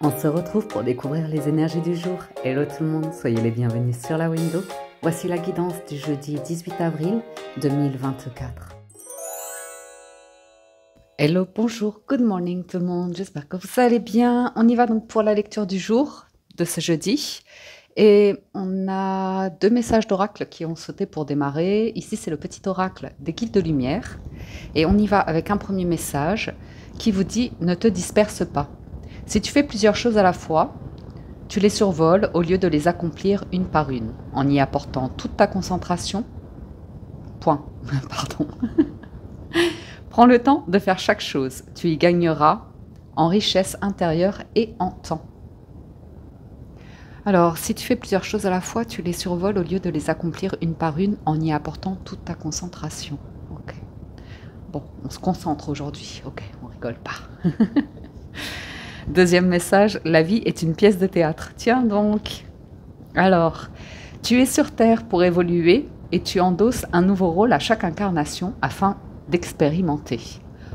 On se retrouve pour découvrir les énergies du jour. Hello tout le monde, soyez les bienvenus sur la window. Voici la guidance du jeudi 18 avril 2024. Hello, bonjour, good morning tout le monde, j'espère que vous allez bien. On y va donc pour la lecture du jour de ce jeudi. Et on a deux messages d'oracle qui ont sauté pour démarrer. Ici, c'est le petit oracle des guides de lumière. Et on y va avec un premier message qui vous dit ne te disperse pas. Si tu fais plusieurs choses à la fois, tu les survoles au lieu de les accomplir une par une, en y apportant toute ta concentration. Point. Pardon. Prends le temps de faire chaque chose. Tu y gagneras en richesse intérieure et en temps. Alors, si tu fais plusieurs choses à la fois, tu les survoles au lieu de les accomplir une par une en y apportant toute ta concentration. Ok. Bon, on se concentre aujourd'hui. Ok, on rigole pas. Deuxième message, la vie est une pièce de théâtre. Tiens donc. Alors, tu es sur Terre pour évoluer et tu endosses un nouveau rôle à chaque incarnation afin d'expérimenter.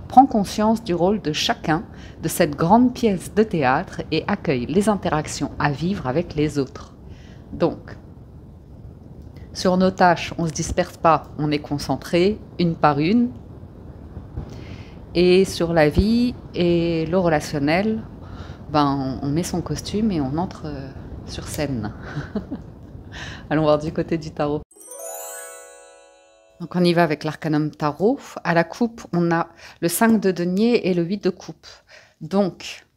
Prends conscience du rôle de chacun de cette grande pièce de théâtre et accueille les interactions à vivre avec les autres. Donc, sur nos tâches, on ne se disperse pas, on est concentré une par une. Et sur la vie et le relationnel, ben, on met son costume et on entre euh, sur scène. Allons voir du côté du tarot. Donc on y va avec l'arcanum tarot. À la coupe, on a le 5 de denier et le 8 de coupe. Donc,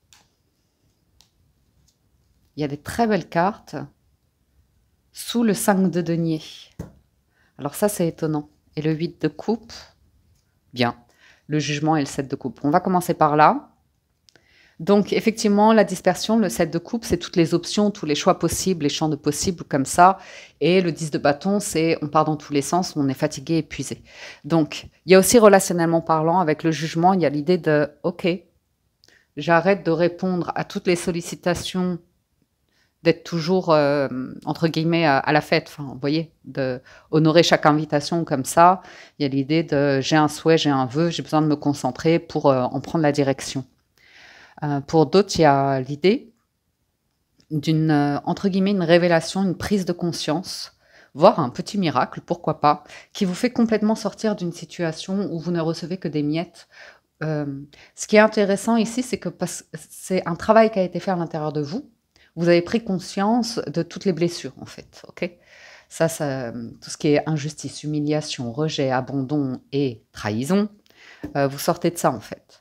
il y a des très belles cartes sous le 5 de denier. Alors ça, c'est étonnant. Et le 8 de coupe, bien. Le jugement et le 7 de coupe. On va commencer par là. Donc, effectivement, la dispersion, le 7 de coupe, c'est toutes les options, tous les choix possibles, les champs de possibles comme ça. Et le 10 de bâton, c'est on part dans tous les sens, on est fatigué, épuisé. Donc, il y a aussi relationnellement parlant, avec le jugement, il y a l'idée de OK, j'arrête de répondre à toutes les sollicitations, d'être toujours, euh, entre guillemets, à, la fête. Enfin, vous voyez, de honorer chaque invitation comme ça. Il y a l'idée de j'ai un souhait, j'ai un vœu, j'ai besoin de me concentrer pour euh, en prendre la direction. Euh, pour d'autres, il y a l'idée d'une, euh, entre guillemets, une révélation, une prise de conscience, voire un petit miracle, pourquoi pas, qui vous fait complètement sortir d'une situation où vous ne recevez que des miettes. Euh, ce qui est intéressant ici, c'est que c'est un travail qui a été fait à l'intérieur de vous. Vous avez pris conscience de toutes les blessures, en fait. ok? Ça, ça, tout ce qui est injustice, humiliation, rejet, abandon et trahison, vous sortez de ça, en fait.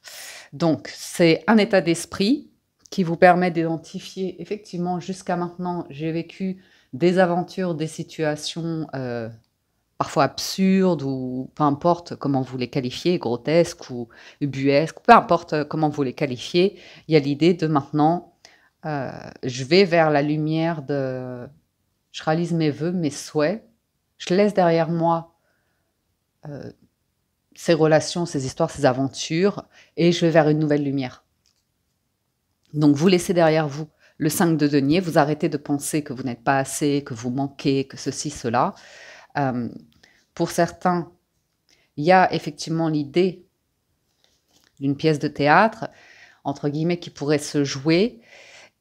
Donc, c'est un état d'esprit qui vous permet d'identifier, effectivement, jusqu'à maintenant, j'ai vécu des aventures, des situations euh, parfois absurdes ou peu importe comment vous les qualifiez, grotesques ou ubuesques, peu importe comment vous les qualifiez, il y a l'idée de maintenant, euh, je vais vers la lumière de... Je réalise mes voeux, mes souhaits, je laisse derrière moi euh, ces relations, ces histoires, ces aventures, et je vais vers une nouvelle lumière. Donc vous laissez derrière vous le 5 de denier, vous arrêtez de penser que vous n'êtes pas assez, que vous manquez, que ceci, cela. Euh, pour certains, il y a effectivement l'idée d'une pièce de théâtre, entre guillemets, qui pourrait se jouer,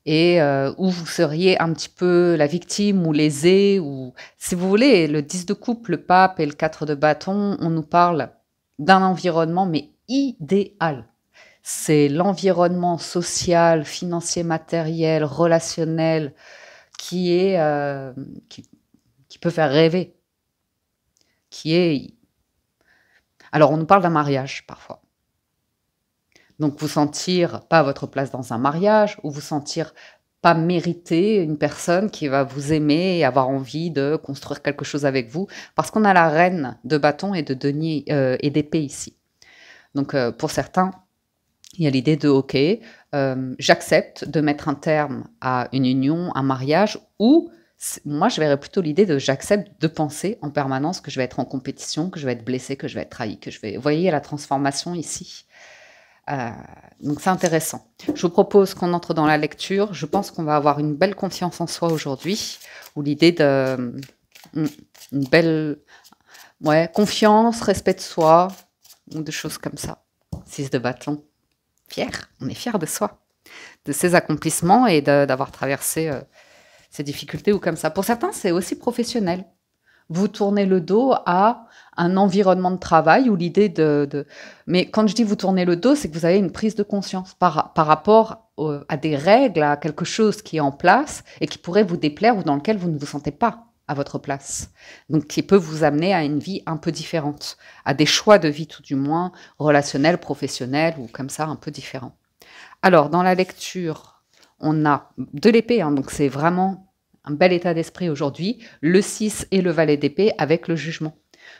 et euh, où vous seriez un petit peu la victime ou lésé, ou si vous voulez, le 10 de coupe, le pape et le 4 de bâton, on nous parle d'un environnement, mais idéal. C'est l'environnement social, financier, matériel, relationnel qui est euh, qui, peut faire rêver. Qui est alors on nous parle d'un mariage parfois. Donc vous sentir pas à votre place dans un mariage ou vous sentir pas mériter une personne qui va vous aimer et avoir envie de construire quelque chose avec vous, parce qu'on a la reine de bâton et de denier euh, et d'épée ici. Donc euh, pour certains, il y a l'idée de OK, euh, j'accepte de mettre un terme à une union, un mariage, ou moi je verrais plutôt l'idée de j'accepte de penser en permanence que je vais être en compétition, que je vais être blessé, que je vais être trahi, que je vais. Voyez la transformation ici. Euh, donc c'est intéressant. Je vous propose qu'on entre dans la lecture. Je pense qu'on va avoir une belle confiance en soi aujourd'hui, ou l'idée de mm, une belle ouais, confiance, respect de soi, ou de choses comme ça. Six de bâton. Fier, on est fier de soi. de ces accomplissements et d'avoir traversé euh, ces difficultés ou comme ça. Pour certains, c'est aussi professionnel. Vous tournez le dos à un environnement de travail ou l'idée de, Mais quand je dis vous tournez le dos, c'est que vous avez une prise de conscience par, par rapport à des règles, à quelque chose qui est en place et qui pourrait vous déplaire ou dans lequel vous ne vous sentez pas à votre place. Donc qui peut vous amener à une vie un peu différente, à des choix de vie tout du moins, relationnels, professionnels ou comme ça un peu différents. Alors dans la lecture, on a de l'épée, hein, donc c'est vraiment un bel état d'esprit aujourd'hui, le 6 et le valet d'épée avec le jugement.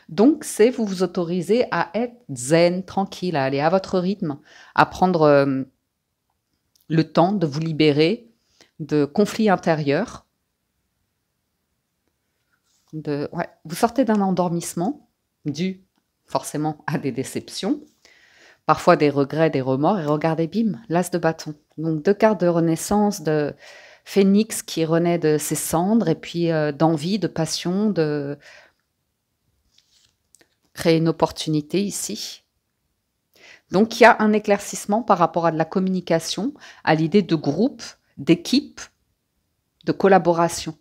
Donc, c'est vous vous autorisez à être zen, tranquille, à aller à votre rythme, à prendre euh, le temps de vous libérer de conflits intérieurs. De, Vous sortez d'un endormissement dû forcément à des déceptions, parfois des regrets, des remords, et regardez, bim, l'as de bâton. Donc deux cartes de renaissance, de phénix qui renaît de ses cendres, et puis euh, d'envie, de passion, de créer une opportunité ici. Donc il y a un éclaircissement par rapport à de la communication, à l'idée de groupe, d'équipe, de collaboration.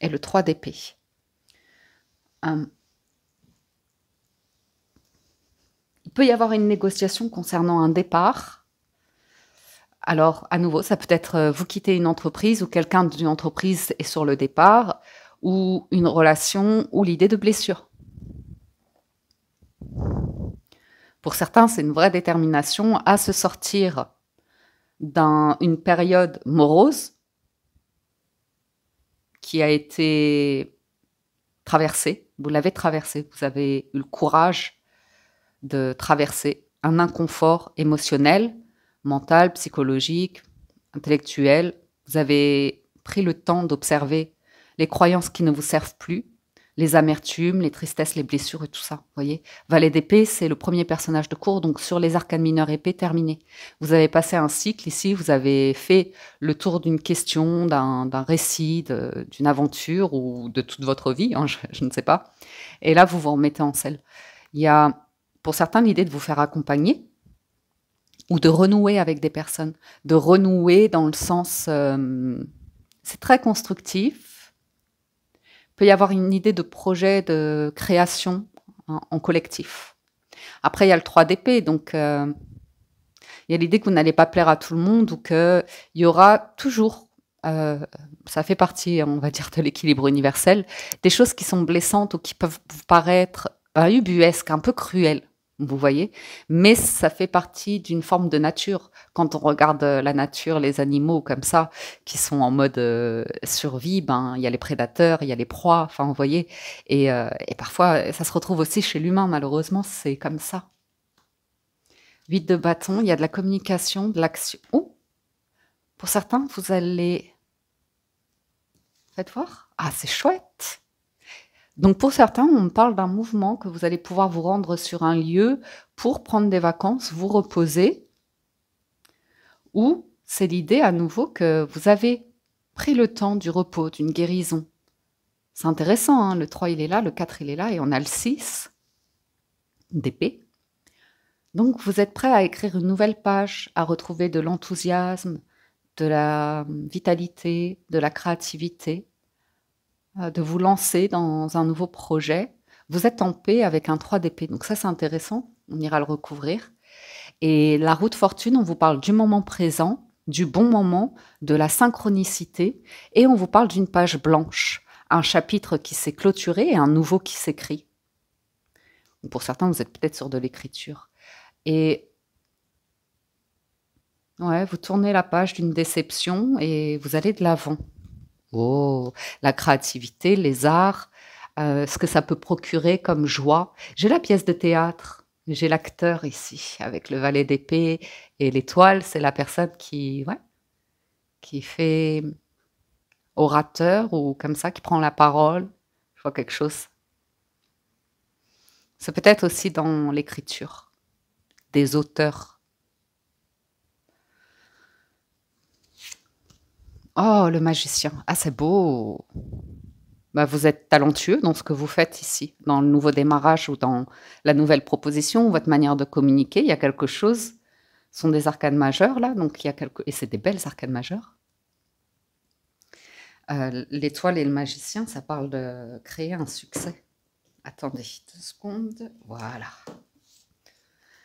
Et le 3 d'épée. Hum. il peut y avoir une négociation concernant un départ. Alors, à nouveau, ça peut être euh, vous quittez une entreprise ou quelqu'un d'une entreprise est sur le départ, ou une relation, ou l'idée de blessure. Pour certains, c'est une vraie détermination à se sortir d'une période morose qui a été traversée. Vous l'avez traversée, vous avez eu le courage de traverser un inconfort émotionnel, mental, psychologique, intellectuel. Vous avez pris le temps d'observer les croyances qui ne vous servent plus, les amertumes, les tristesses, les blessures et tout ça. Voyez Valet d'épée, c'est le premier personnage de cours, donc sur les arcanes mineurs épées, terminé. Vous avez passé un cycle ici, vous avez fait le tour d'une question, d'un récit, d'une aventure ou de toute votre vie, hein, je, ne sais pas. Et là, vous vous remettez en selle. Il y a, pour certains, l'idée de vous faire accompagner ou de renouer avec des personnes, de renouer dans le sens... Euh, c'est très constructif, peut y avoir une idée de projet de création en, collectif. Après, il y a le 3 d'épée, donc euh, il y a l'idée que vous n'allez pas plaire à tout le monde ou qu'il y aura toujours, euh, ça fait partie, on va dire, de l'équilibre universel, des choses qui sont blessantes ou qui peuvent vous paraître un ubuesque, un peu cruelles vous voyez Mais ça fait partie d'une forme de nature. Quand on regarde euh, la nature, les animaux comme ça, qui sont en mode euh, survie, ben il y a les prédateurs, il y a les proies, enfin vous voyez. Et, euh, et parfois, ça se retrouve aussi chez l'humain, malheureusement, c'est comme ça. Vide de bâton, il y a de la communication, de l'action. Oh Pour certains, vous allez... Faites voir Ah, c'est chouette donc pour certains, on parle d'un mouvement que vous allez pouvoir vous rendre sur un lieu pour prendre des vacances, vous reposer, ou c'est l'idée à nouveau que vous avez pris le temps du repos, d'une guérison. C'est intéressant, hein, le 3 il est là, le 4 il est là, et on a le 6 d'épée. Donc vous êtes prêt à écrire une nouvelle page, à retrouver de l'enthousiasme, de la vitalité, de la créativité, de vous lancer dans un nouveau projet. Vous êtes en paix avec un 3 d'épée. Donc ça, c'est intéressant. On ira le recouvrir. Et la route fortune, on vous parle du moment présent, du bon moment, de la synchronicité. Et on vous parle d'une page blanche, un chapitre qui s'est clôturé et un nouveau qui s'écrit. Pour certains, vous êtes peut-être sur de l'écriture. Et ouais, vous tournez la page d'une déception et vous allez de l'avant. Oh, la créativité, les arts, euh, ce que ça peut procurer comme joie. J'ai la pièce de théâtre, j'ai l'acteur ici, avec le valet d'épée et l'étoile, c'est la personne qui, ouais, qui fait orateur ou comme ça, qui prend la parole. Je vois quelque chose. C'est peut-être aussi dans l'écriture des auteurs Oh, le magicien. Ah, c'est beau. bah, vous êtes talentueux dans ce que vous faites ici, dans le nouveau démarrage ou dans la nouvelle proposition, votre manière de communiquer. Il y a quelque chose. Ce sont des arcades majeures là, donc il y a et c'est des belles arcades majeures. Euh, l'étoile et le magicien, ça parle de créer un succès. Attendez deux secondes. Voilà.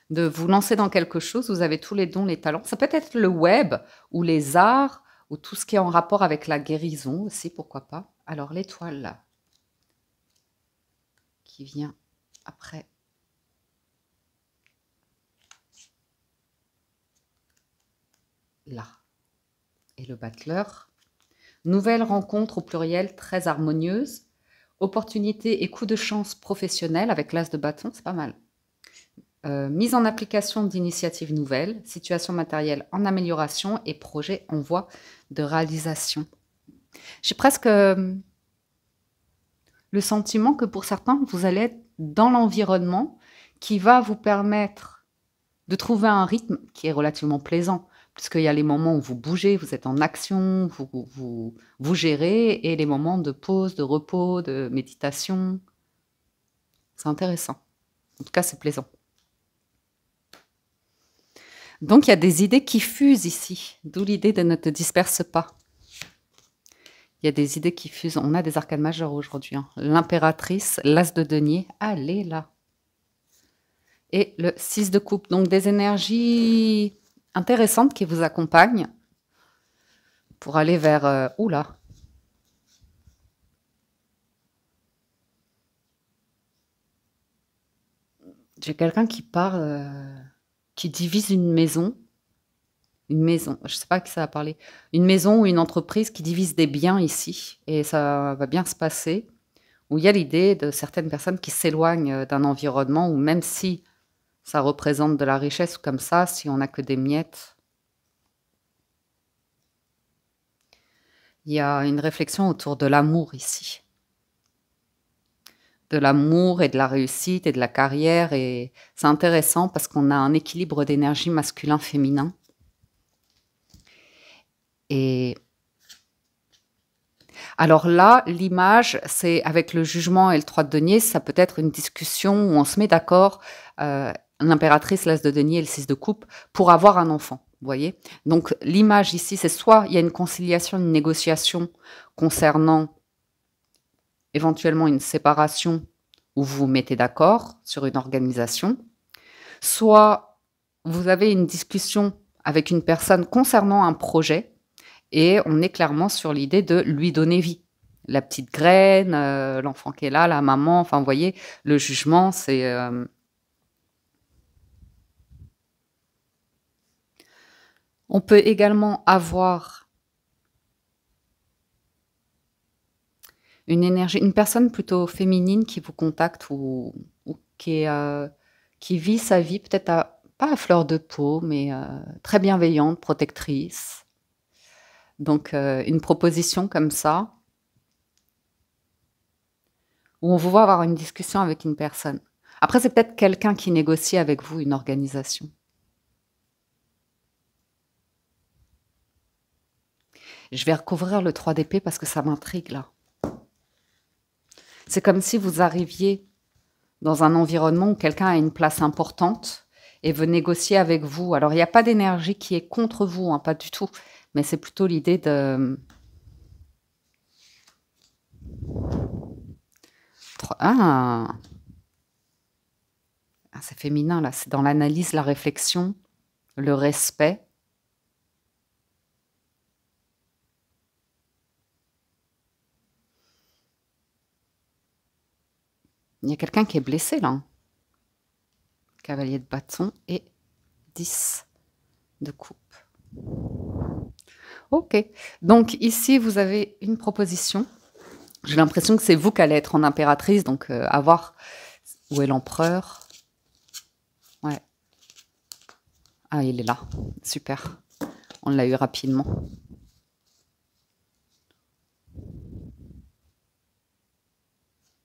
De vous lancer dans quelque chose, vous avez tous les dons, les talents. Ça peut être le web ou les arts ou tout ce qui est en rapport avec la guérison aussi, pourquoi pas. Alors l'étoile qui vient après. Là. Et le battleur Nouvelle rencontre au pluriel très harmonieuse. Opportunité et coup de chance professionnel avec l'as de bâton, c'est pas mal. Euh, mise en application d'initiatives nouvelles, situation matérielle en amélioration et projet en voie de réalisation. J'ai presque euh, le sentiment que pour certains, vous allez être dans l'environnement qui va vous permettre de trouver un rythme qui est relativement plaisant puisqu'il y a les moments où vous bougez, vous êtes en action, vous, vous, vous gérez, et les moments de pause, de repos, de méditation. C'est intéressant. En tout cas, c'est plaisant. Donc, il y a des idées qui fusent ici, d'où l'idée de ne te disperse pas. Il y a des idées qui fusent. On a des arcades majeures aujourd'hui. Hein. L'impératrice, l'as de denier, allez là. Et le 6 de coupe. Donc, des énergies intéressante qui vous accompagne pour aller vers... Euh, oula J'ai quelqu'un qui parle, euh, qui divise une maison. Une maison, je ne sais pas qui ça a parlé. Une maison ou une entreprise qui divise des biens ici. Et ça va bien se passer. Où il y a l'idée de certaines personnes qui s'éloignent euh, d'un environnement où même si ça représente de la richesse comme ça si on n'a que des miettes. Il y a une réflexion autour de l'amour ici. De l'amour et de la réussite et de la carrière. Et c'est intéressant parce qu'on a un équilibre d'énergie masculin-féminin. Et alors là, l'image, c'est avec le jugement et le 3 de denier, ça peut être une discussion où on se met d'accord. Euh, l'impératrice, l'as de denier et le 6 de coupe, pour avoir un enfant. Vous voyez? Donc l'image ici, c'est soit il y a une conciliation, une négociation concernant éventuellement une séparation où vous vous mettez d'accord sur une organisation, soit vous avez une discussion avec une personne concernant un projet et on est clairement sur l'idée de lui donner vie. La petite graine, euh, l'enfant qui est là, la maman, enfin vous voyez, le jugement, c'est... Euh, On peut également avoir une énergie, une personne plutôt féminine qui vous contacte ou, qui, euh, qui, vit sa vie peut-être pas à fleur de peau, mais euh, très bienveillante, protectrice. Donc euh, une proposition comme ça, où on vous voit avoir une discussion avec une personne. Après, c'est peut-être quelqu'un qui négocie avec vous une organisation. Je vais recouvrir le 3 d'épée parce que ça m'intrigue là. C'est comme si vous arriviez dans un environnement où quelqu'un a une place importante et veut négocier avec vous. Alors, il n'y a pas d'énergie qui est contre vous, hein, pas du tout. Mais c'est plutôt l'idée de... Ah, ah C'est féminin, là. C'est dans l'analyse, la réflexion, le respect. Il y a quelqu'un qui est blessé là. Cavalier de bâton et 10 de coupe. Ok, donc ici vous avez une proposition. J'ai l'impression que c'est vous qui allez être en impératrice, donc euh, à voir où est l'empereur. Ouais. Ah, il est là. Super. On l'a eu rapidement.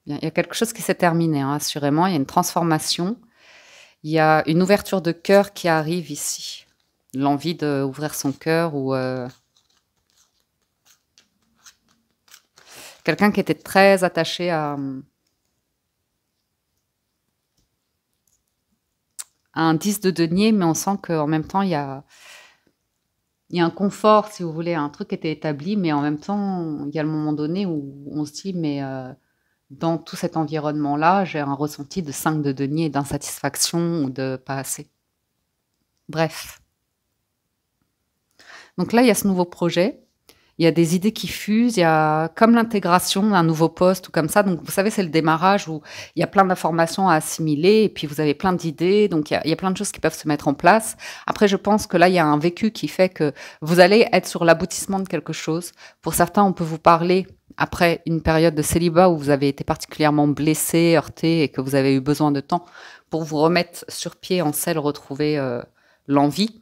Il y a quelque chose qui s'est terminé, hein, assurément. Il y a une transformation. Il y a une ouverture de cœur qui arrive ici. L'envie d'ouvrir son cœur ou... Euh, Quelqu'un qui était très attaché à, à un 10 de denier, mais on sent qu'en même temps, il y a, il y a un confort, si vous voulez, un truc qui était établi, mais en même temps, il y a le moment donné où on se dit, mais euh, dans tout cet environnement-là, j'ai un ressenti de 5 de denier, d'insatisfaction ou de pas assez. Bref. Donc là, il y a ce nouveau projet il y a des idées qui fusent, il y a comme l'intégration d'un nouveau poste ou comme ça. Donc, vous savez, c'est le démarrage où il y a plein d'informations à assimiler et puis vous avez plein d'idées. Donc, il y, a, il y, a, plein de choses qui peuvent se mettre en place. Après, je pense que là, il y a un vécu qui fait que vous allez être sur l'aboutissement de quelque chose. Pour certains, on peut vous parler après une période de célibat où vous avez été particulièrement blessé, heurté et que vous avez eu besoin de temps pour vous remettre sur pied en selle, retrouver euh, l'envie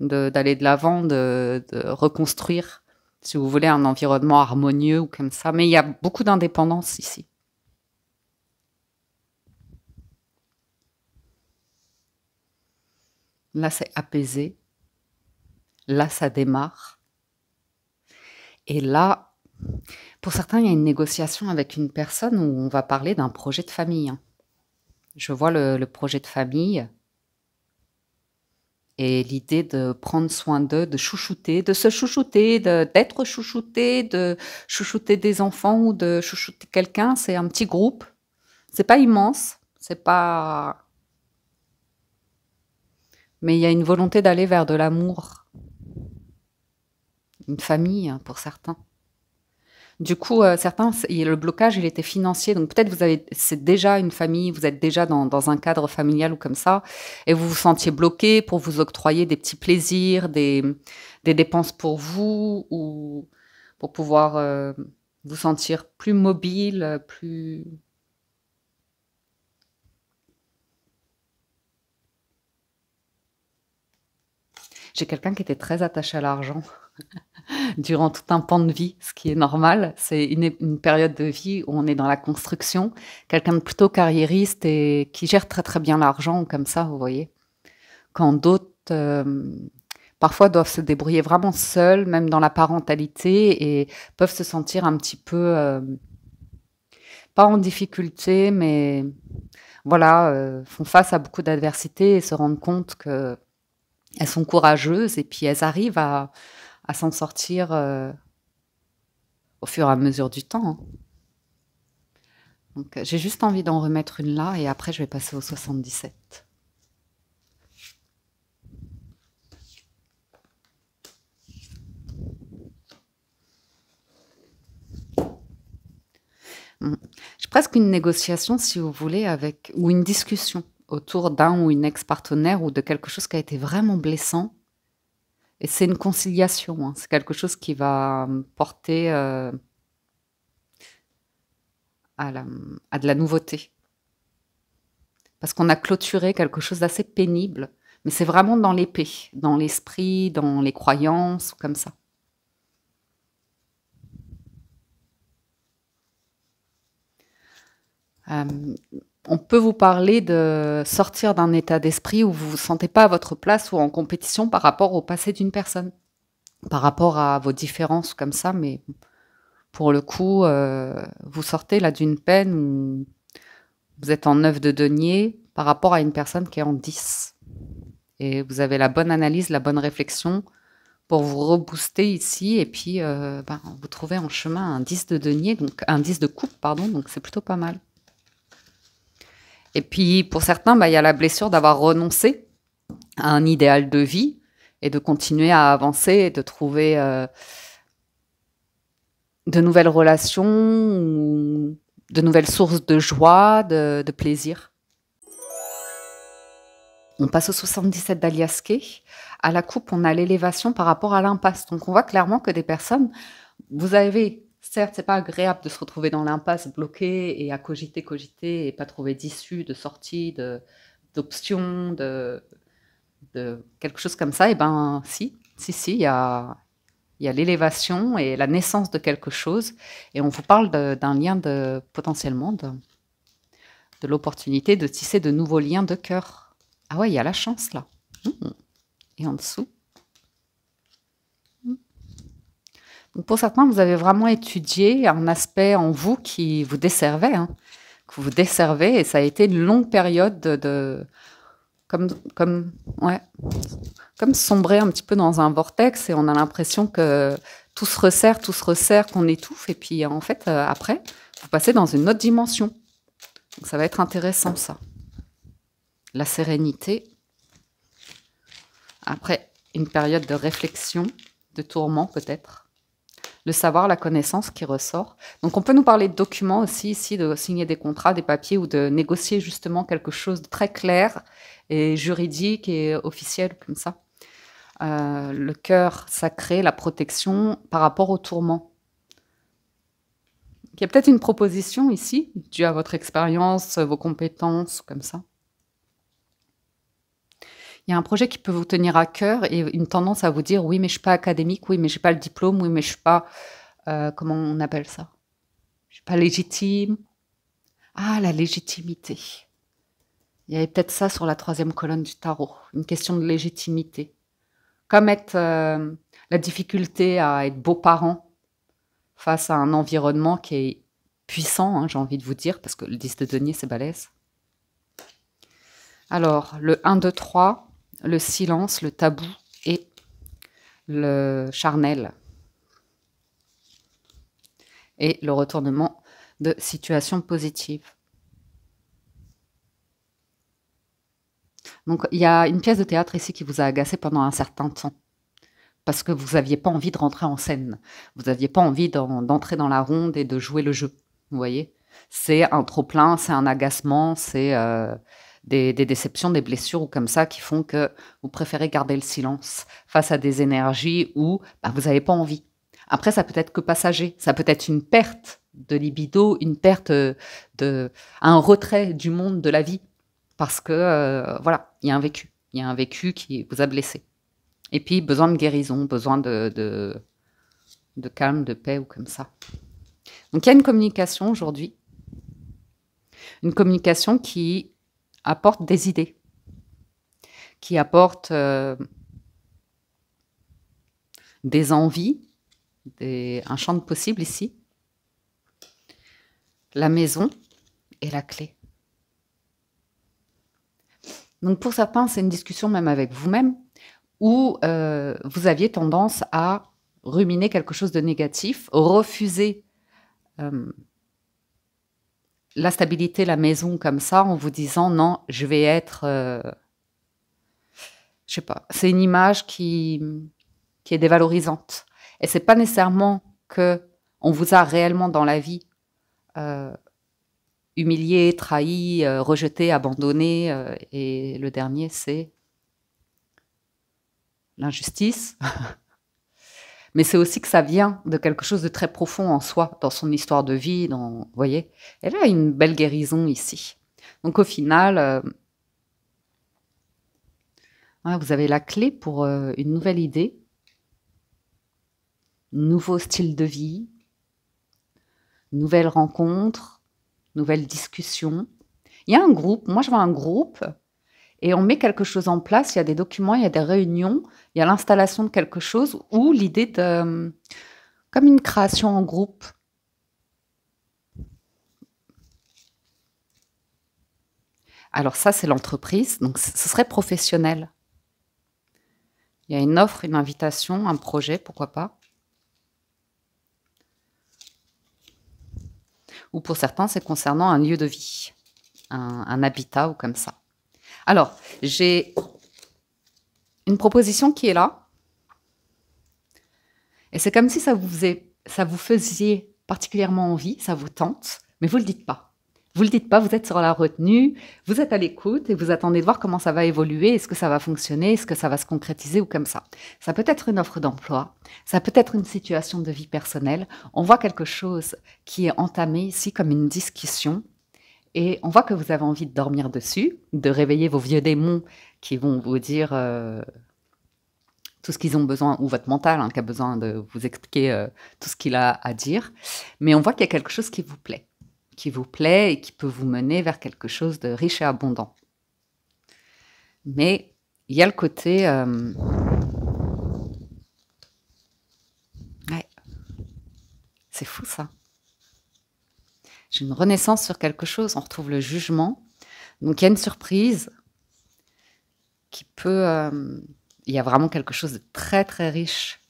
d'aller de l'avant, de, de reconstruire si vous voulez, un environnement harmonieux ou comme ça. Mais il y a beaucoup d'indépendance ici. Là, c'est apaisé. Là, ça démarre. Et là, pour certains, il y a une négociation avec une personne où on va parler d'un projet de famille. Hein. Je vois le, projet de famille et l'idée de prendre soin d'eux, de chouchouter, de se chouchouter, d'être chouchouté, de chouchouter des enfants ou de chouchouter quelqu'un, c'est un petit groupe. C'est pas immense, c'est pas. Mais il y a une volonté d'aller vers de l'amour. Une famille hein, pour certains. Du coup, euh, certains, le blocage, il était financier. Donc peut-être vous avez, c'est déjà une famille, vous êtes déjà dans, un cadre familial ou comme ça, et vous vous sentiez bloqué pour vous octroyer des petits plaisirs, des, dépenses pour vous, ou pour pouvoir euh, vous sentir plus mobile, plus... J'ai quelqu'un qui était très attaché à l'argent. durant tout un pan de vie, ce qui est normal. C'est une, période de vie où on est dans la construction, quelqu'un de plutôt carriériste et qui gère très très bien l'argent comme ça, vous voyez. Quand d'autres, euh, parfois, doivent se débrouiller vraiment seuls, même dans la parentalité, et peuvent se sentir un petit peu, euh, pas en difficulté, mais voilà, euh, font face à beaucoup d'adversités et se rendent compte que elles sont courageuses et puis elles arrivent à, à s'en sortir euh, au fur et à mesure du temps. Hein. Donc j'ai juste envie d'en remettre une là et après je vais passer au 77. J'ai presque une négociation, si vous voulez, avec ou une discussion autour d'un ou une ex-partenaire ou de quelque chose qui a été vraiment blessant et c'est une conciliation, hein. c'est quelque chose qui va porter euh, à, de la nouveauté. Parce qu'on a clôturé quelque chose d'assez pénible, mais c'est vraiment dans l'épée, dans l'esprit, dans les croyances, comme ça. Euh, on peut vous parler de sortir d'un état d'esprit où vous ne vous sentez pas à votre place ou en compétition par rapport au passé d'une personne, par rapport à vos différences comme ça, mais pour le coup, euh, vous sortez là d'une peine où vous êtes en 9 de denier par rapport à une personne qui est en 10. Et vous avez la bonne analyse, la bonne réflexion pour vous rebooster ici et puis euh, ben, vous trouvez en chemin un 10 de denier, donc un 10 de coupe, pardon, donc c'est plutôt pas mal. Et puis, pour certains, bah, il y a la blessure d'avoir renoncé à un idéal de vie et de continuer à avancer et de trouver euh, de nouvelles relations ou de nouvelles sources de joie, de, plaisir. On passe au 77 d'Aliaske. À la coupe, on a l'élévation par rapport à l'impasse. Donc, on voit clairement que des personnes, vous avez certes, c'est pas agréable de se retrouver dans l'impasse bloqué et à cogiter, cogiter et pas trouver d'issue, de sortie, d'option, de, de, quelque chose comme ça. Et eh ben, si, si, si, il y a, y a l'élévation et la naissance de quelque chose. Et on vous parle d'un lien de potentiellement de, de l'opportunité de tisser de nouveaux liens de cœur. Ah ouais, il y a la chance là. Mmh. Et en dessous, pour certains, vous avez vraiment étudié un aspect en vous qui vous desservait, hein, que vous desservez, et ça a été une longue période de, comme, comme, ouais, comme sombrer un petit peu dans un vortex, et on a l'impression que tout se resserre, tout se resserre, qu'on étouffe, et puis en fait, euh, après, vous passez dans une autre dimension. Donc ça va être intéressant, ça. La sérénité. Après, une période de réflexion, de tourment peut-être le savoir, la connaissance qui ressort. Donc on peut nous parler de documents aussi ici, de signer des contrats, des papiers ou de négocier justement quelque chose de très clair et juridique et officiel comme ça. Euh, le cœur sacré, la protection par rapport au tourment. Il y a peut-être une proposition ici, due à votre expérience, vos compétences, comme ça il y a un projet qui peut vous tenir à cœur et une tendance à vous dire oui, mais je suis pas académique, oui, mais j'ai pas le diplôme, oui, mais je suis pas euh, comment on appelle ça? Je suis pas légitime. Ah, la légitimité. Il y avait peut-être ça sur la troisième colonne du tarot, une question de légitimité. Comme être euh, la difficulté à être beau-parent face à un environnement qui est puissant, hein, j'ai envie de vous dire, parce que le 10 de denier, c'est balèze. Alors, le 1, 2, 3, le silence, le tabou et le charnel. Et le retournement de situation positive. Donc il y a une pièce de théâtre ici qui vous a agacé pendant un certain temps. Parce que vous n'aviez pas envie de rentrer en scène. Vous n'aviez pas envie d'entrer dans la ronde et de jouer le jeu. Vous voyez? C'est un trop-plein, c'est un agacement, c'est euh, des, déceptions, des blessures ou comme ça qui font que vous préférez garder le silence face à des énergies où bah, vous n'avez pas envie. Après, ça peut être que passager, ça peut être une perte de libido, une perte de, un retrait du monde de la vie, parce que euh, voilà, il y a un vécu, il y a un vécu qui vous a blessé. Et puis besoin de guérison, besoin de, de, de calme, de paix ou comme ça. Donc il y a une communication aujourd'hui, une communication qui apporte des idées, qui apporte euh, des envies, un champ de possibles ici. La maison et la clé. Donc pour certains, c'est une discussion même avec vous-même où euh, vous aviez tendance à ruminer quelque chose de négatif, refuser euh, la stabilité, la maison comme ça, en vous disant non, je vais être, euh, je sais pas, c'est une image qui qui est dévalorisante. Et c'est pas nécessairement que on vous a réellement dans la vie euh, humilié, trahi, euh, rejeté, abandonné. et le dernier, c'est l'injustice. mais c'est aussi que ça vient de quelque chose de très profond en soi, dans son histoire de vie, dans, voyez. Elle a une belle guérison ici. Donc au final, euh, vous avez la clé pour euh, une nouvelle idée, nouveau style de vie, nouvelle rencontre, nouvelle discussion. Il y a un groupe, moi je vois un groupe et on met quelque chose en place, il y a des documents, il y a des réunions, il y a l'installation de quelque chose ou l'idée de comme une création en groupe. Alors ça, c'est l'entreprise, donc ce serait professionnel. Il y a une offre, une invitation, un projet, pourquoi pas. Ou pour certains, c'est concernant un lieu de vie, un, un habitat ou comme ça. Alors, j'ai une proposition qui est là. Et c'est comme si ça vous, faisait, ça vous particulièrement envie, ça vous tente, mais vous ne le dites pas. Vous ne le dites pas, vous êtes sur la retenue, vous êtes à l'écoute et vous attendez de voir comment ça va évoluer, est-ce que ça va fonctionner, est-ce que ça va se concrétiser ou comme ça. Ça peut être une offre d'emploi, ça peut être une situation de vie personnelle. On voit quelque chose qui est entamé ici comme une discussion et on voit que vous avez envie de dormir dessus, de réveiller vos vieux démons qui vont vous dire euh, tout ce qu'ils ont besoin, ou votre mental hein, qui a besoin de vous expliquer euh, tout ce qu'il a à dire. Mais on voit qu'il y a quelque chose qui vous plaît, qui vous plaît et qui peut vous mener vers quelque chose de riche et abondant. Mais il y a le côté... Euh, C'est fou ça. J'ai une renaissance sur quelque chose, on retrouve le jugement. Donc il y a une surprise qui peut... Euh, il y a vraiment quelque chose de très très riche.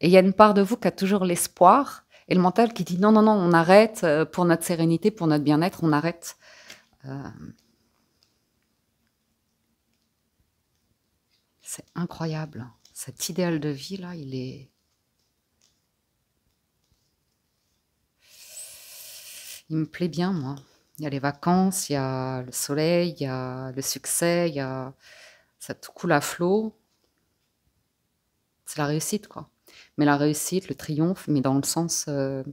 Et il y a une part de vous qui a toujours l'espoir et le mental qui dit non, non, non, on arrête euh, pour notre sérénité, pour notre bien-être, on arrête. Euh, c'est incroyable. Cet idéal de vie, là, il est... Il me plaît bien, moi. Il y a les vacances, il y a le soleil, il y a le succès, il y a... Ça tout coule à flot. C'est la réussite, quoi. Mais la réussite, le triomphe, mais dans le sens... Euh,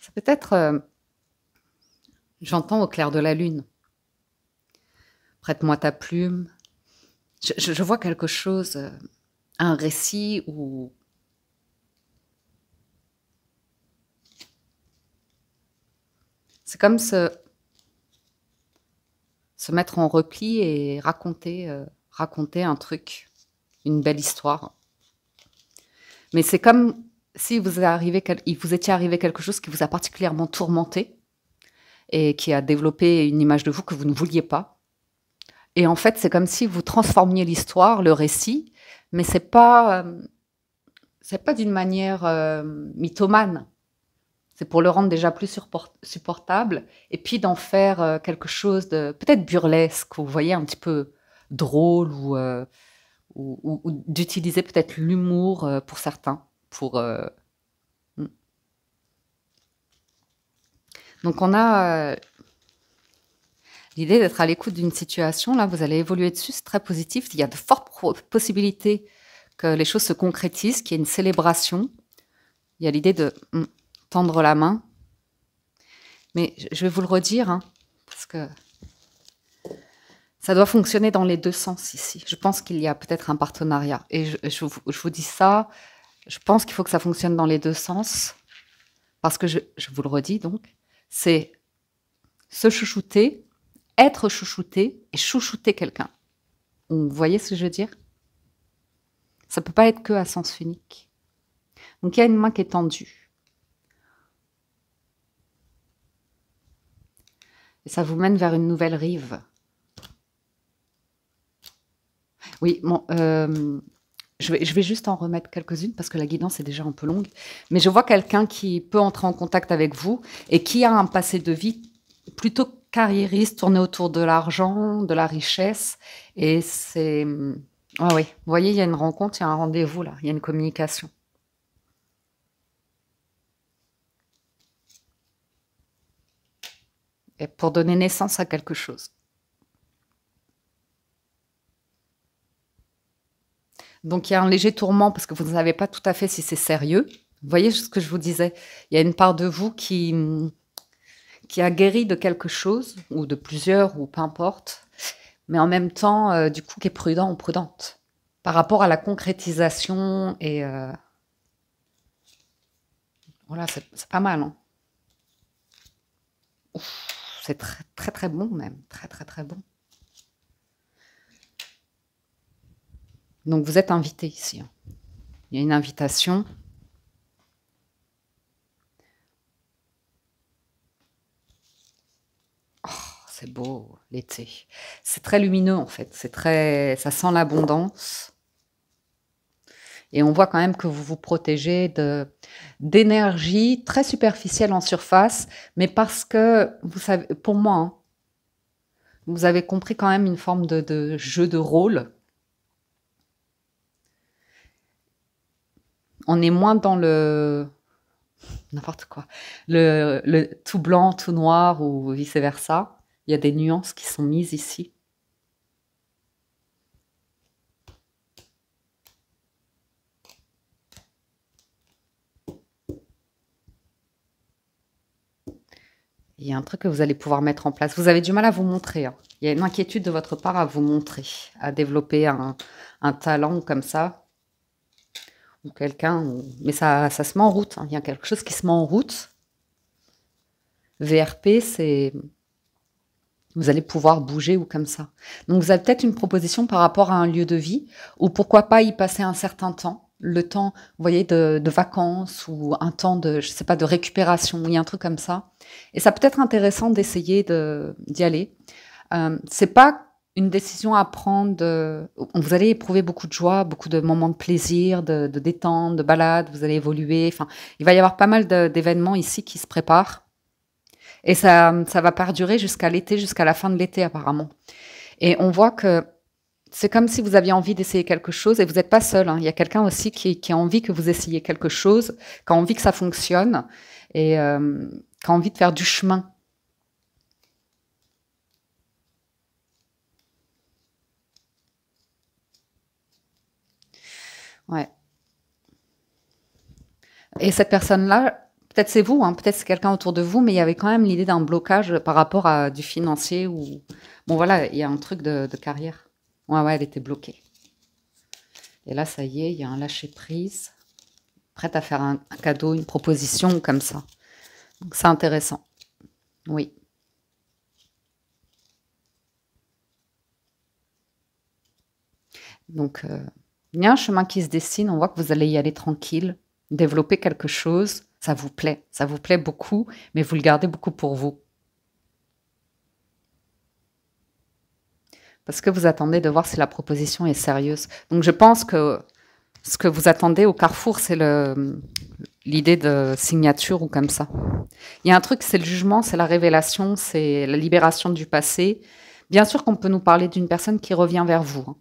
ça peut être... Euh, j'entends au clair de la lune. Prête-moi ta plume, je, vois quelque chose, euh, un récit où c'est comme se, se mettre en repli et raconter, euh, raconter un truc, une belle histoire. Mais c'est comme si vous, arrivé, il vous étiez arrivé quelque chose qui vous a particulièrement tourmenté et qui a développé une image de vous que vous ne vouliez pas. Et en fait, c'est comme si vous transformiez l'histoire, le récit, mais c'est pas euh, c'est pas d'une manière euh, mythomane. C'est pour le rendre déjà plus supportable et puis d'en faire euh, quelque chose de peut-être burlesque, vous voyez, un petit peu drôle ou, ou, ou d'utiliser peut-être l'humour pour certains. Pour, hmm. Donc on a l'idée d'être à l'écoute d'une situation, là, vous allez évoluer dessus, c'est très positif. Il y a de fortes possibilités que les choses se concrétisent, qu'il y ait une célébration. Il y a l'idée de hmm, tendre la main. Mais je vais vous le redire, hein, parce que ça doit fonctionner dans les deux sens ici. Je pense qu'il y a peut-être un partenariat. Et je, vous, dis ça, je pense qu'il faut que ça fonctionne dans les deux sens. Parce que je, vous le redis donc, c'est se chouchouter, être chouchouté et chouchouter quelqu'un. Vous voyez ce que je veux dire? Ça peut pas être que à sens unique. Donc il y a une main qui est tendue. Ça vous mène vers une nouvelle rive. Oui, euh, je, vais, je, vais, juste en remettre quelques-unes parce que la guidance est déjà un peu longue. Mais je vois quelqu'un qui peut entrer en contact avec vous et qui a un passé de vie plutôt carriériste, tourné autour de l'argent, de la richesse. Et c'est. Ah oui, vous voyez, il y a une rencontre, il y a un rendez-vous là, il y a une communication. Pour donner naissance à quelque chose. Donc il y a un léger tourment parce que vous ne savez pas tout à fait si c'est sérieux. Vous voyez ce que je vous disais? Il y a une part de vous qui, qui a guéri de quelque chose, ou de plusieurs, ou peu importe, mais en même temps, euh, du coup, qui est prudent ou prudente par rapport à la concrétisation et. Euh, voilà, c'est pas mal. Hein. C'est très, très, très bon, même. Très, très, très bon. Donc, vous êtes invité ici. Hein. Il y a une invitation. c'est beau l'été. C'est très lumineux en fait. C'est très, ça sent l'abondance. Et on voit quand même que vous vous protégez de d'énergie très superficielle en surface, mais parce que vous savez, pour moi, hein, vous avez compris quand même une forme de, jeu de rôle. On est moins dans le n'importe quoi, le tout blanc, tout noir ou vice versa. Il y a des nuances qui sont mises ici. Il y a un truc que vous allez pouvoir mettre en place. Vous avez du mal à vous montrer. Hein. Il y a une inquiétude de votre part à vous montrer, à développer un, talent comme ça. Ou quelqu'un. Mais ça, ça se met en route. Hein. Il y a quelque chose qui se met en route. VRP, c'est vous allez pouvoir bouger ou comme ça. Donc vous avez peut-être une proposition par rapport à un lieu de vie, ou pourquoi pas y passer un certain temps. Le temps, voyez, de, vacances ou un temps de, je sais pas, de récupération, il y a un truc comme ça. Et ça peut être intéressant d'essayer d'y aller. Euh, c'est pas une décision à prendre. vous allez éprouver beaucoup de joie, beaucoup de moments de plaisir, de, de détente, de balade. Vous allez évoluer. Enfin, il va y avoir pas mal d'événements ici qui se préparent. Et ça, ça va perdurer jusqu'à l'été, jusqu'à la fin de l'été apparemment. Et on voit que c'est comme si vous aviez envie d'essayer quelque chose et vous n'êtes pas seul. Hein. Il y a quelqu'un aussi qui, a envie que vous essayiez quelque chose, qui a envie que ça fonctionne et euh, qui a envie de faire du chemin. Ouais. Et cette personne-là, peut-être c'est vous, hein, peut-être c'est quelqu'un autour de vous, mais il y avait quand même l'idée d'un blocage par rapport à du financier ou bon voilà, il y a un truc de carrière. Ouais, ouais, elle était bloquée. Et là, ça y est, il y a un lâcher-prise, prête à faire un, cadeau, une proposition comme ça. Donc, c'est intéressant. Oui. Donc, euh, il y a un chemin qui se dessine. On voit que vous allez y aller tranquille, développer quelque chose. Ça vous plaît. Ça vous plaît beaucoup, mais vous le gardez beaucoup pour vous. Parce que vous attendez de voir si la proposition est sérieuse. Donc je pense que ce que vous attendez au carrefour, c'est l'idée de signature ou comme ça. Il y a un truc, c'est le jugement, c'est la révélation, c'est la libération du passé. Bien sûr qu'on peut nous parler d'une personne qui revient vers vous, hein.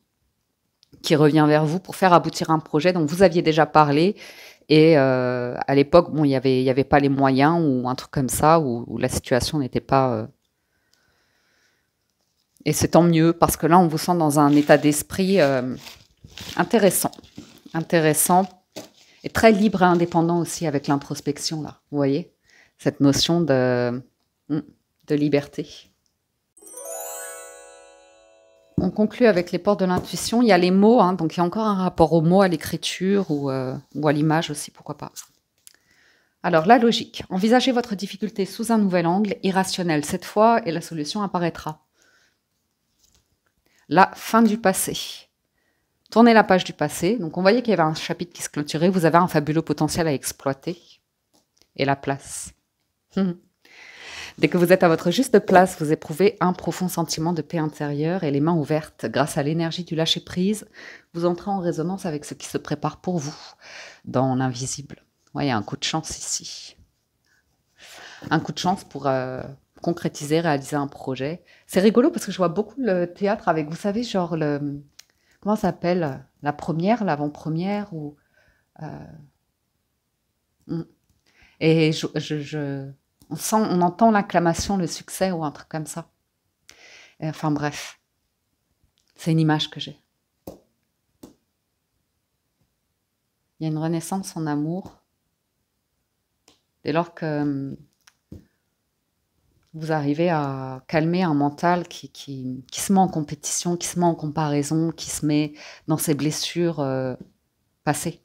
qui revient vers vous pour faire aboutir un projet dont vous aviez déjà parlé. Et euh, à l'époque, bon, il n'y avait, y avait pas les moyens ou un truc comme ça, où, la situation n'était pas euh, et c'est tant mieux parce que là, on vous sent dans un état d'esprit euh, intéressant. Intéressant et très libre et indépendant aussi avec l'introspection, là. Vous voyez? Cette notion de, hmm, de liberté. On conclut avec les portes de l'intuition. Il y a les mots, hein, donc il y a encore un rapport aux mots, à l'écriture ou, euh, ou à l'image aussi, pourquoi pas. Alors, la logique. Envisagez votre difficulté sous un nouvel angle, irrationnel cette fois, et la solution apparaîtra la fin du passé. Tournez la page du passé. Donc on voyait qu'il y avait un chapitre qui se clôturait. Vous avez un fabuleux potentiel à exploiter. Et la place. Dès que vous êtes à votre juste place, vous éprouvez un profond sentiment de paix intérieure et les mains ouvertes. Grâce à l'énergie du lâcher-prise, vous entrez en résonance avec ce qui se prépare pour vous dans l'invisible. Voyez un coup de chance ici. Un coup de chance pour, euh, concrétiser, réaliser un projet. C'est rigolo parce que je vois beaucoup le théâtre avec, vous savez, genre le. Comment ça s'appelle La première, l'avant-première ou. Euh, hmm. et je, je, on, sent, on entend l'acclamation, le succès ou un truc comme ça. enfin bref, c'est une image que j'ai. Il y a une renaissance en amour. Dès lors que hmm, vous arrivez à calmer un mental qui, qui, se met en compétition, qui se met en comparaison, qui se met dans ses blessures euh, passées.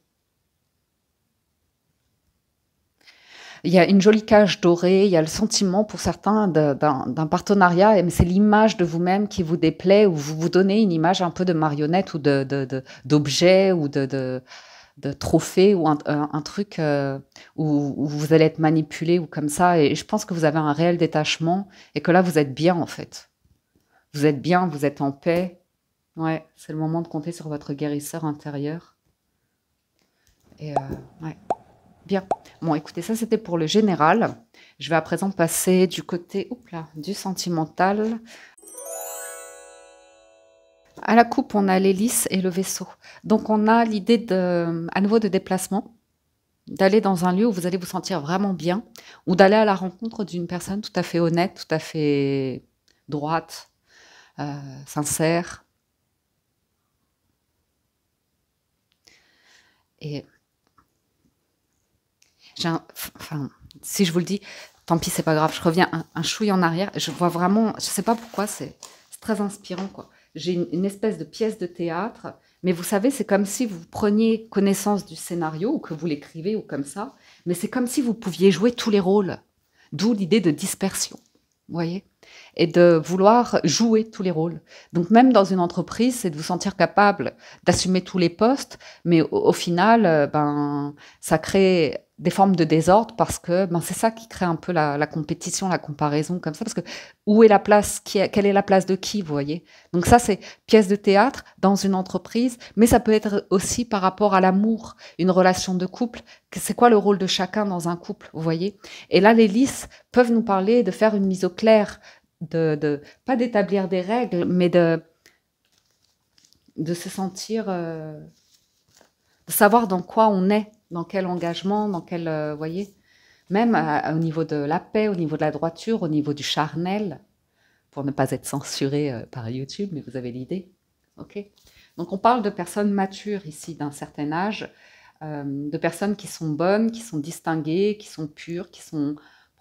Il y a une jolie cage dorée, il y a le sentiment pour certains d'un partenariat, mais c'est l'image de vous-même qui vous déplaît, ou vous vous donnez une image un peu de marionnette ou d'objet ou de, de trophée ou un, truc euh, où, vous allez être manipulé ou comme ça. Et je pense que vous avez un réel détachement et que là, vous êtes bien en fait. Vous êtes bien, vous êtes en paix. Ouais, c'est le moment de compter sur votre guérisseur intérieur. Et euh, ouais, bien. Bon, écoutez, ça c'était pour le général. Je vais à présent passer du côté là, du sentimental à la coupe, on a l'hélice et le vaisseau. Donc on a l'idée à nouveau de déplacement, d'aller dans un lieu où vous allez vous sentir vraiment bien, ou d'aller à la rencontre d'une personne tout à fait honnête, tout à fait droite, euh, sincère. Et si je vous le dis, tant pis, c'est pas grave. Je reviens un, un en arrière. Je vois vraiment, je sais pas pourquoi, c'est très inspirant, quoi j'ai une, espèce de pièce de théâtre, mais vous savez, c'est comme si vous preniez connaissance du scénario ou que vous l'écrivez ou comme ça, mais c'est comme si vous pouviez jouer tous les rôles, d'où l'idée de dispersion. Vous voyez et de vouloir jouer tous les rôles. Donc même dans une entreprise, c'est de vous sentir capable d'assumer tous les postes, mais au, final, euh, ben ça crée des formes de désordre parce que ben, c'est ça qui crée un peu la, compétition, la comparaison comme ça. Parce que où est la place qui Quelle est la place de qui, vous voyez? Donc ça, c'est pièce de théâtre dans une entreprise, mais ça peut être aussi par rapport à l'amour, une relation de couple. C'est quoi le rôle de chacun dans un couple, vous voyez? Et là, les listes peuvent nous parler de faire une mise au clair, de, de pas d'établir des règles, mais de, de se sentir... Euh, de savoir dans quoi on est dans quel engagement, dans quel, euh, voyez, même au niveau de la paix, au niveau de la droiture, au niveau du charnel, pour ne pas être censuré euh, par YouTube, mais vous avez l'idée. Ok. Donc on parle de personnes matures ici, d'un certain âge, euh, de personnes qui sont bonnes, qui sont distinguées, qui sont pures, qui sont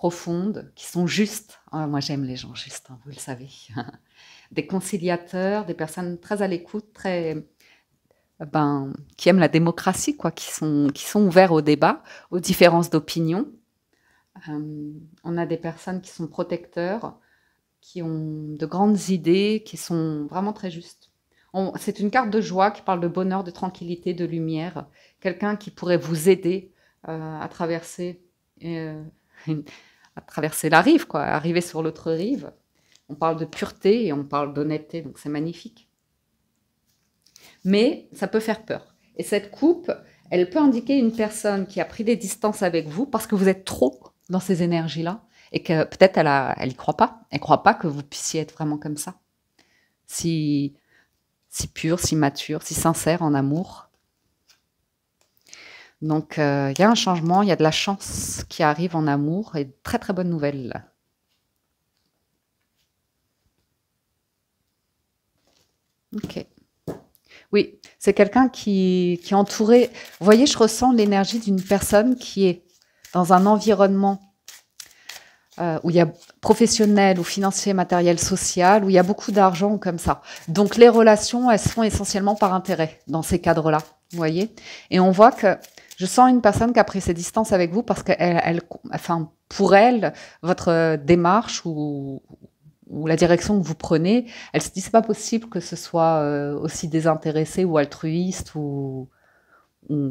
profondes, qui sont justes. Ah, moi j'aime les gens justes, hein, vous le savez. des conciliateurs, des personnes très à l'écoute, très ben, qui aiment la démocratie, quoi, qui sont, qui sont ouverts au débat, aux différences d'opinion. Euh, on a des personnes qui sont protecteurs, qui ont de grandes idées, qui sont vraiment très justes. C'est une carte de joie qui parle de bonheur, de tranquillité, de lumière. Quelqu'un qui pourrait vous aider euh, à traverser, euh, à traverser la rive, quoi, arriver sur l'autre rive. On parle de pureté et on parle d'honnêteté, donc c'est magnifique mais ça peut faire peur. Et cette coupe, elle peut indiquer une personne qui a pris des distances avec vous parce que vous êtes trop dans ces énergies-là et que peut-être elle, a, elle y croit pas. Elle croit pas que vous puissiez être vraiment comme ça. Si, si pur, si mature, si sincère en amour. Donc, euh, il y a un changement, il y a de la chance qui arrive en amour et très très bonne nouvelle. Ok. Oui, c'est quelqu'un qui, est entouré. Vous voyez, je ressens l'énergie d'une personne qui est dans un environnement euh, où il y a professionnel ou financier, matériel, social, où il y a beaucoup d'argent comme ça. Donc les relations, elles sont essentiellement par intérêt dans ces cadres-là. Vous voyez Et on voit que je sens une personne qui a pris ses distances avec vous parce qu'elle, elle, enfin, pour elle, votre démarche ou, la direction que vous prenez, elle se dit c'est pas possible que ce soit euh, aussi désintéressé ou altruiste ou,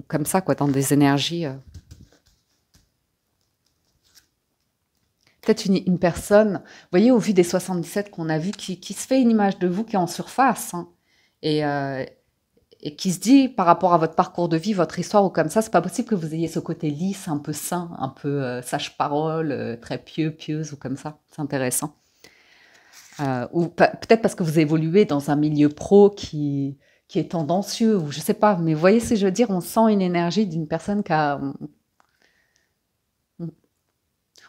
comme ça quoi dans des énergies. Euh. Peut-être une, personne, vous voyez, au vu des 77 qu'on a vu, qui, se fait une image de vous qui est en surface hein, et, euh, et qui se dit par rapport à votre parcours de vie, votre histoire ou comme ça, c'est pas possible que vous ayez ce côté lisse, un peu sain, un peu sage-parole, très pieux, pieuse ou comme ça. C'est intéressant. Euh, ou peut-être parce que vous évoluez dans un milieu pro qui, qui est tendancieux, ou je sais pas, mais voyez ce que je veux dire, on sent une énergie d'une personne qui a...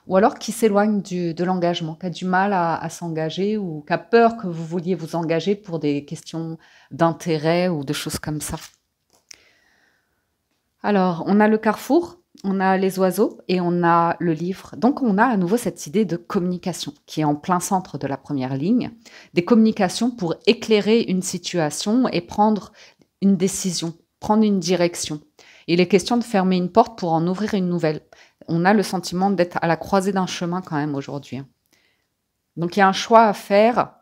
Ou alors qui s'éloigne de l'engagement, qui a du mal à, s'engager, ou qui a peur que vous vouliez vous engager pour des questions d'intérêt ou de choses comme ça. Alors, on a le carrefour, on a les oiseaux et on a le livre. Donc on a à nouveau cette idée de communication qui est en plein centre de la première ligne. Des communications pour éclairer une situation et prendre une décision, prendre une direction. Il est question de fermer une porte pour en ouvrir une nouvelle. On a le sentiment d'être à la croisée d'un chemin quand même aujourd'hui. Hein. Donc il y a un choix à faire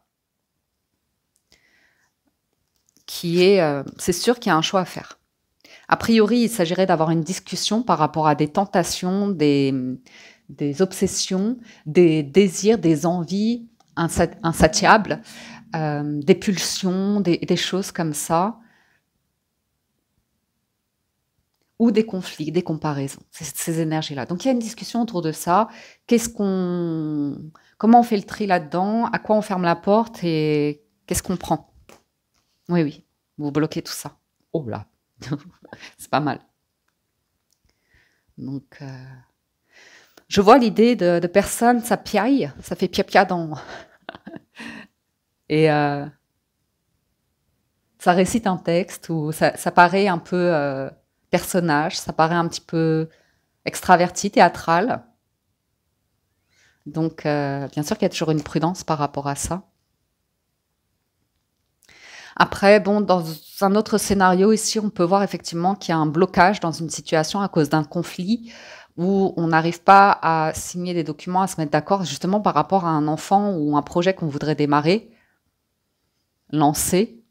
qui est, euh, c'est sûr qu'il y a un choix à faire. A priori, il s'agirait d'avoir une discussion par rapport à des tentations, des, obsessions, des désirs, des envies insatiables, euh, des pulsions, des, choses comme ça, ou des conflits, des comparaisons, ces, énergies-là. Donc il y a une discussion autour de ça. Qu'est-ce qu'on, comment on fait le tri là-dedans? À quoi on ferme la porte et qu'est-ce qu'on prend? Oui, oui, vous bloquez tout ça. Oh là c'est pas mal. Donc, euh, je vois l'idée de, personnes, ça piaille, ça fait pia-pia dans. Et euh, ça récite un texte ou ça, paraît un peu euh, personnage, ça paraît un petit peu extraverti, théâtral. Donc, bien sûr qu'il y a toujours une prudence par rapport à ça. Après, bon, dans un autre scénario ici, on peut voir effectivement qu'il y a un blocage dans une situation à cause d'un conflit où on n'arrive pas à signer des documents, à se mettre d'accord justement par rapport à un enfant ou un projet qu'on voudrait démarrer, lancer.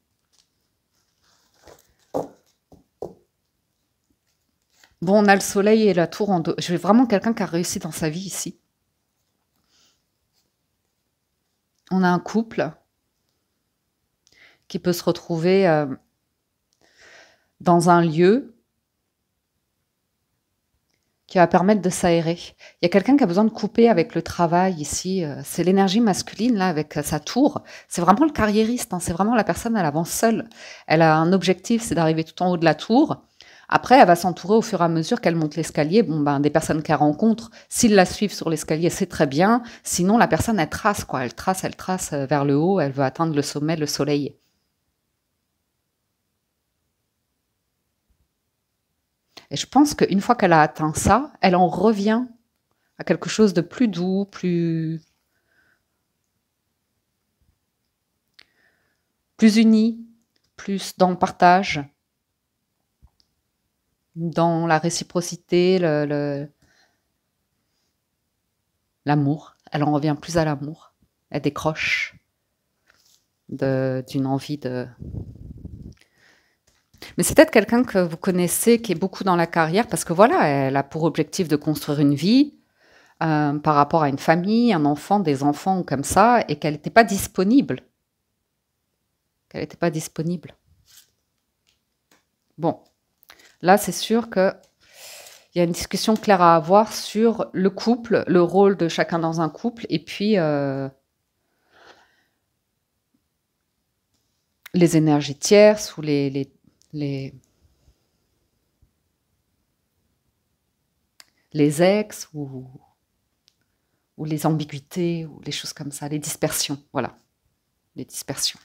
Bon, on a le soleil et la tour en deux. Je vais vraiment quelqu'un qui a réussi dans sa vie ici. On a un couple qui peut se retrouver euh, dans un lieu qui va permettre de s'aérer. Il y a quelqu'un qui a besoin de couper avec le travail ici. Euh, c'est l'énergie masculine, là, avec sa tour. C'est vraiment le carriériste. Hein. C'est vraiment la personne, elle avance seule. Elle a un objectif, c'est d'arriver tout en haut de la tour. Après, elle va s'entourer au fur et à mesure qu'elle monte l'escalier. Bon, ben, des personnes qu'elle rencontre, s'ils la suivent sur l'escalier, c'est très bien. Sinon, la personne, elle trace, quoi. Elle trace, elle trace euh, vers le haut. Elle veut atteindre le sommet, le soleil. Et je pense qu'une fois qu'elle a atteint ça, elle en revient à quelque chose de plus doux, plus plus uni, plus dans le partage dans la réciprocité, l'amour. Elle en revient plus à l'amour. Elle décroche d'une envie de... Mais c'est peut-être quelqu'un que vous connaissez qui est beaucoup dans la carrière parce que voilà, elle a pour objectif de construire une vie euh, par rapport à une famille, un enfant, des enfants comme ça, et qu'elle n'était pas disponible. Qu'elle n'était pas disponible. Bon, Là, c'est sûr qu'il y a une discussion claire à avoir sur le couple, le rôle de chacun dans un couple, et puis euh, les énergies tierces ou les, les, ex ou, ou les ambiguïtés ou les choses comme ça, les dispersions, voilà, les dispersions.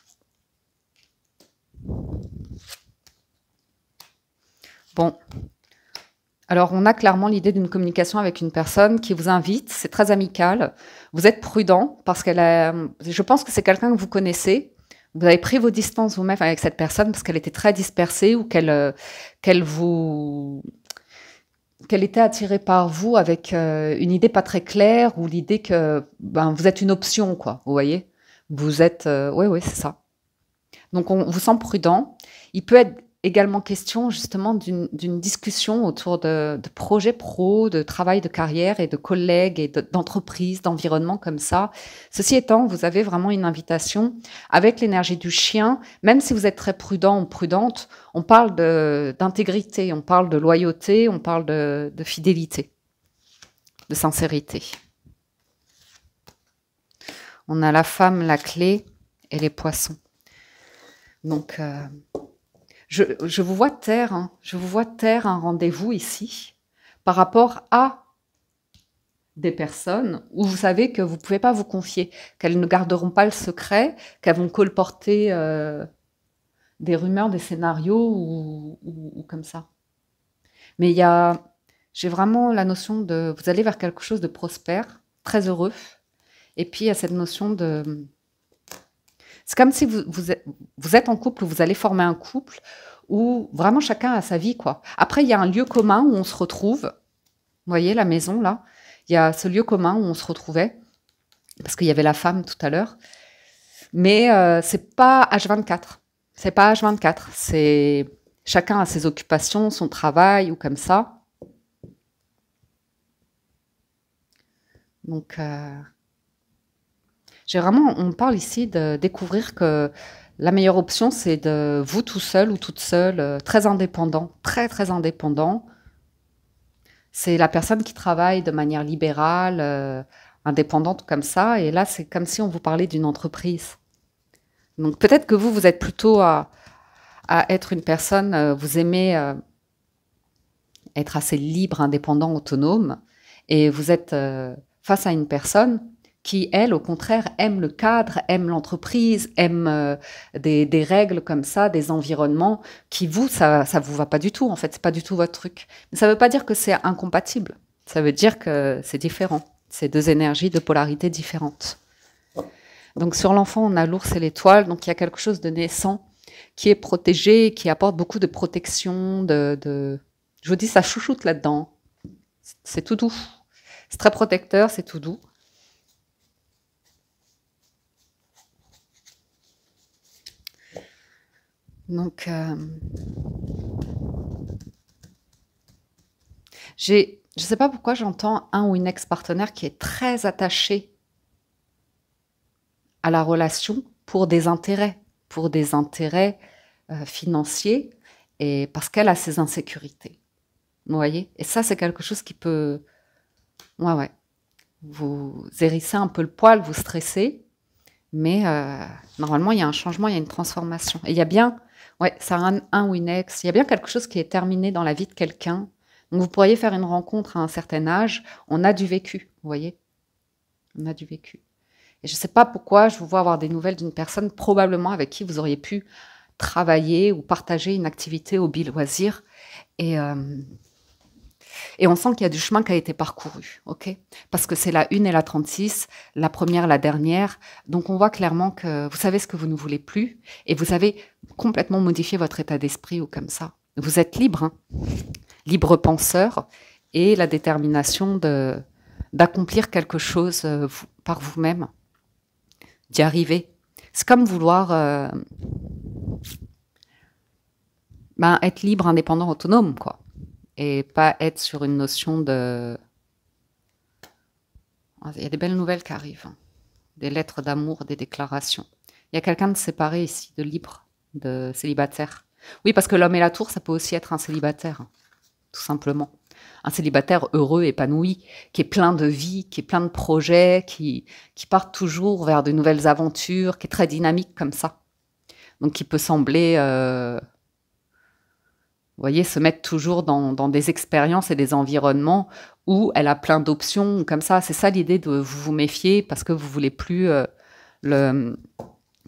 Bon. Alors, on a clairement l'idée d'une communication avec une personne qui vous invite, c'est très amical. Vous êtes prudent parce qu'elle a, je pense que c'est quelqu'un que vous connaissez. Vous avez pris vos distances vous-même avec cette personne parce qu'elle était très dispersée ou qu'elle, euh, qu'elle vous, qu'elle était attirée par vous avec euh, une idée pas très claire ou l'idée que ben, vous êtes une option, quoi. Vous voyez Vous êtes, oui, euh, oui, c'est ça. Donc, on vous sent prudent. Il peut être également question justement d'une discussion autour de, projets pro, de travail de carrière et de collègues et d'entreprises, d'environnement comme ça. Ceci étant, vous avez vraiment une invitation avec l'énergie du chien, même si vous êtes très prudent ou prudente, on parle d'intégrité, on parle de loyauté, on parle de, fidélité, de sincérité. On a la femme, la clé et les poissons. Donc, euh, je, vous vois taire, hein. je vous vois taire un rendez-vous ici par rapport à des personnes où vous savez que vous ne pouvez pas vous confier, qu'elles ne garderont pas le secret, qu'elles vont colporter euh, des rumeurs, des scénarios ou, comme ça. Mais il y a, j'ai vraiment la notion de, vous allez vers quelque chose de prospère, très heureux, et puis il y a cette notion de, c'est comme si vous, vous, êtes, en couple ou vous allez former un couple où vraiment chacun a sa vie, quoi. Après, il y a un lieu commun où on se retrouve. Vous voyez la maison, là Il y a ce lieu commun où on se retrouvait, parce qu'il y avait la femme tout à l'heure. Mais euh, c'est pas H24. C'est pas H24. C'est chacun a ses occupations, son travail ou comme ça. Donc, euh, j'ai vraiment, on parle ici de découvrir que la meilleure option, c'est de vous tout seul ou toute seule, euh, très indépendant, très très indépendant. C'est la personne qui travaille de manière libérale, euh, indépendante comme ça. Et là, c'est comme si on vous parlait d'une entreprise. Donc peut-être que vous, vous êtes plutôt à, être une personne, euh, vous aimez être assez libre, indépendant, autonome, et vous êtes face à une personne qui, elle, au contraire, aime le cadre, aime l'entreprise, aime euh, des, règles comme ça, des environnements qui, vous, ça ne vous va pas du tout. En fait, c'est pas du tout votre truc. Mais ça ne veut pas dire que c'est incompatible. Ça veut dire que c'est différent. C'est deux énergies, deux polarités différentes. Donc sur l'enfant, on a l'ours et l'étoile. Donc il y a quelque chose de naissant qui est protégé, qui apporte beaucoup de protection, de, de... je vous dis, ça chouchoute là-dedans. C'est tout doux. C'est très protecteur, c'est tout doux. Donc, euh, je ne sais pas pourquoi j'entends un ou une ex-partenaire qui est très attaché à la relation pour des intérêts, pour des intérêts euh, financiers et parce qu'elle a ses insécurités. Vous voyez? Et ça, c'est quelque chose qui peut. Ouais, ouais. Vous hérissez un peu le poil, vous stressez, mais euh, normalement, il y a un changement, il y a une transformation. Et il y a bien Ouais, c'est un, un ou une ex. Il y a bien quelque chose qui est terminé dans la vie de quelqu'un. Donc vous pourriez faire une rencontre à un certain âge. On a du vécu, vous voyez On a du vécu. Et je ne sais pas pourquoi je vous vois avoir des nouvelles d'une personne probablement avec qui vous auriez pu travailler ou partager une activité au bill loisir. Et, euh, et on sent qu'il y a du chemin qui a été parcouru, ok? Parce que c'est la 1 et la 36, la première, la dernière. Donc on voit clairement que vous savez ce que vous ne voulez plus et vous avez complètement modifié votre état d'esprit ou comme ça. Vous êtes libre, hein libre penseur et la détermination de d'accomplir quelque chose euh, par vous-même, d'y arriver. C'est comme vouloir euh, ben, être libre, indépendant, autonome, quoi et pas être sur une notion de... Il y a des belles nouvelles qui arrivent, hein. des lettres d'amour, des déclarations. Il y a quelqu'un de séparé ici, de libre, de célibataire. Oui, parce que l'homme et la tour, ça peut aussi être un célibataire, hein, tout simplement. Un célibataire heureux, épanoui, qui est plein de vie, qui est plein de projets, qui, qui part toujours vers de nouvelles aventures, qui est très dynamique comme ça. Donc qui peut sembler euh, voyez, se mettre toujours dans, des expériences et des environnements où elle a plein d'options comme ça. C'est ça l'idée de vous vous méfier parce que vous voulez plus euh, le,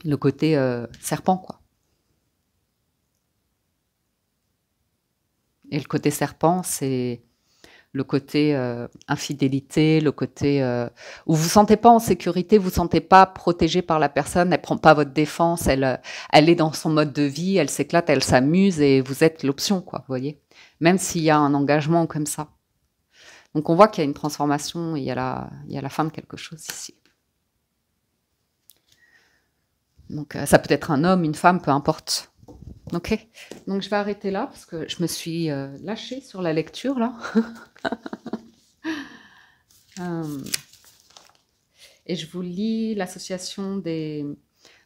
le, côté euh, serpent, quoi. Et le côté serpent, c'est le côté euh, infidélité, le côté euh, où vous vous sentez pas en sécurité, vous vous sentez pas protégé par la personne, elle prend pas votre défense, elle, euh, elle est dans son mode de vie, elle s'éclate, elle s'amuse et vous êtes l'option, quoi, vous voyez. Même s'il y a un engagement comme ça. Donc on voit qu'il y a une transformation, il y a la, il y a la fin de quelque chose ici. Donc ça peut être un homme, une femme, peu importe. Ok, donc je vais arrêter là parce que je me suis euh, lâchée sur la lecture là. Euh, et je vous lis l'association des.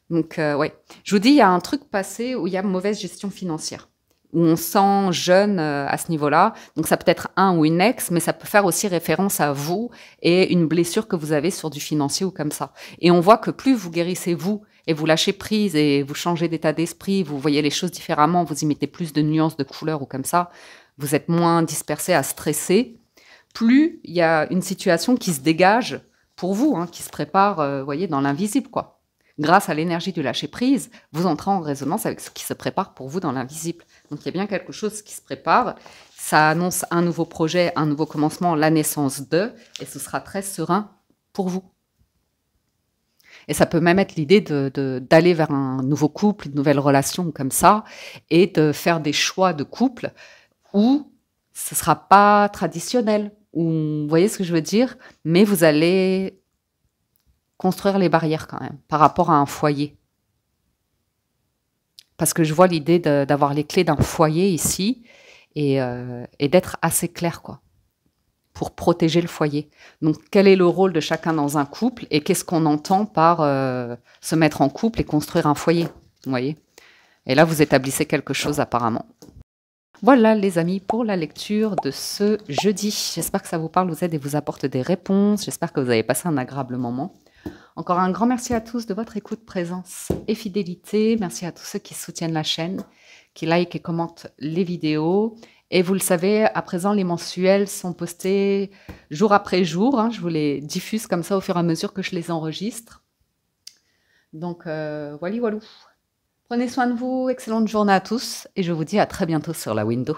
Donc, euh, ouais, je vous dis, il y a un truc passé où il y a mauvaise gestion financière, où on sent jeune à ce niveau-là. Donc, ça peut être un ou une ex, mais ça peut faire aussi référence à vous et une blessure que vous avez sur du financier ou comme ça. Et on voit que plus vous guérissez vous et vous lâchez prise et vous changez d'état d'esprit, vous voyez les choses différemment, vous y mettez plus de nuances, de couleurs ou comme ça, vous êtes moins dispersé à stresser, plus il y a une situation qui se dégage pour vous, hein, qui se prépare, euh, voyez, dans l'invisible, quoi. Grâce à l'énergie du lâcher prise, vous entrez en résonance avec ce qui se prépare pour vous dans l'invisible. Donc il y a bien quelque chose qui se prépare. Ça annonce un nouveau projet, un nouveau commencement, la naissance de, et ce sera très serein pour vous. Et ça peut même être l'idée d'aller vers un nouveau couple, une nouvelle relation comme ça, et de faire des choix de couple où ce sera pas traditionnel. Où, vous voyez ce que je veux dire? Mais vous allez construire les barrières quand même par rapport à un foyer. Parce que je vois l'idée d'avoir les clés d'un foyer ici et, euh, et d'être assez clair, quoi pour protéger le foyer. Donc, quel est le rôle de chacun dans un couple et qu'est-ce qu'on entend par euh, se mettre en couple et construire un foyer Vous voyez? Et là, vous établissez quelque chose apparemment. Voilà les amis pour la lecture de ce jeudi. J'espère que ça vous parle, vous aide et vous apporte des réponses. J'espère que vous avez passé un agréable moment. Encore un grand merci à tous de votre écoute, présence et fidélité. Merci à tous ceux qui soutiennent la chaîne, qui like et commentent les vidéos. Et vous le savez, à présent, les mensuels sont postés jour après jour. Hein. je vous les diffuse comme ça au fur et à mesure que je les enregistre. Donc, euh, voilà, voilà. Prenez soin de vous, excellente journée à tous, et je vous dis à très bientôt sur la window.